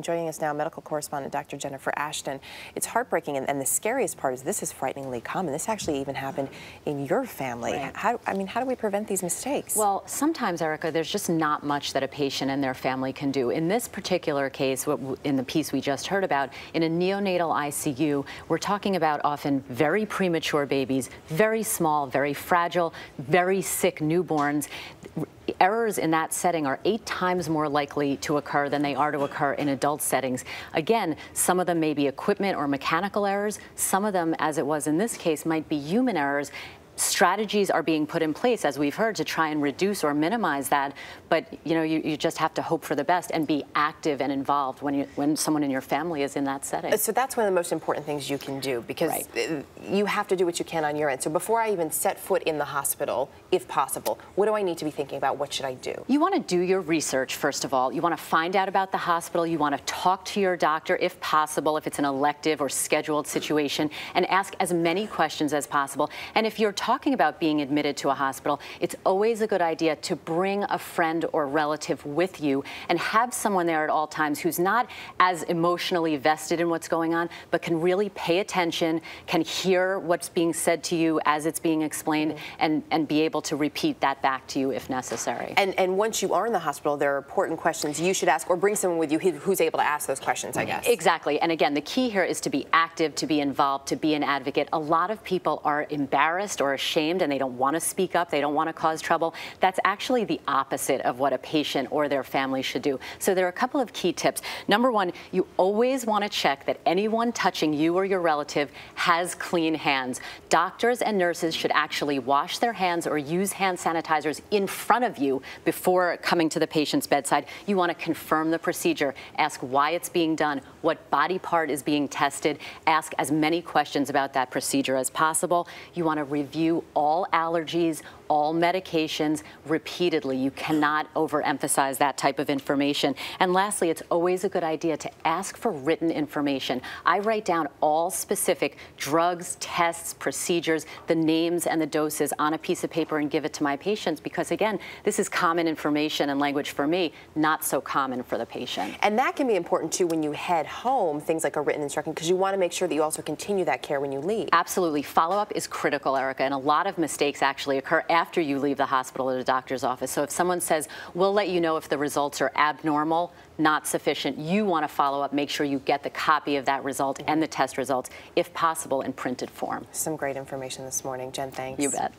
Joining us now, medical correspondent Dr. Jennifer Ashton. It's heartbreaking, and, and, the scariest part is this is frighteningly common. This actually even happened in your family. Right. How, I mean, how do we prevent these mistakes? Well, sometimes, Erica, there's just not much that a patient and their family can do. In this particular case, in the piece we just heard about, in a neonatal ICU, we're talking about often very premature babies, very small, very fragile, very sick newborns errors in that setting are eight times more likely to occur than they are to occur in adult settings. Again, some of them may be equipment or mechanical errors. Some of them, as it was in this case, might be human errors strategies are being put in place, as we've heard, to try and reduce or minimize that. But you know, you, you just have to hope for the best and be active and involved when you when someone in your family is in that setting. So that's one of the most important things you can do because right. Uh, you have to do what you can on your end. So before I even set foot in the hospital, if possible, what do I need to be thinking about? What should I do? You want to do your research first of all. You want to find out about the hospital. You want to talk to your doctor if possible, if it's an elective or scheduled situation, and ask as many questions as possible. And if you're talking about being admitted to a hospital, it's always a good idea to bring a friend or relative with you and have someone there at all times who's not as emotionally vested in what's going on, but can really pay attention, can hear what's being said to you as it's being explained, mm -hmm. and, and be able to repeat that back to you if necessary. And, and once you are in the hospital, there are important questions you should ask, or bring someone with you who's able to ask those questions, I guess. Exactly. And again, the key here is to be active, to be involved, to be an advocate. A lot of people are embarrassed or ashamed and they don't want to speak up, they don't want to cause trouble. That's actually the opposite of what a patient or their family should do. So there are a couple of key tips. Number one, you always want to check that anyone touching you or your relative has clean hands. Doctors and nurses should actually wash their hands or use hand sanitizers in front of you before coming to the patient's bedside. You want to confirm the procedure, ask why it's being done, what body part is being tested, ask as many questions about that procedure as possible. You want to review all allergies, all medications repeatedly. You cannot overemphasize that type of information. And lastly, it's always a good idea to ask for written information. I write down all specific drugs, tests, procedures, the names and the doses on a piece of paper and give it to my patients because again, this is common information and language for me, not so common for the patient. And that can be important too when you head home, things like a written instruction, because you want to make sure that you also continue that care when you leave. Absolutely. Follow-up is critical, Erica, and a lot of mistakes actually occur after you leave the hospital or the doctor's office. So if someone says, we'll let you know if the results are abnormal, not sufficient, you want to follow up, make sure you get the copy of that result and the test results, if possible, in printed form. Some great information this morning. Jen, thanks. You bet.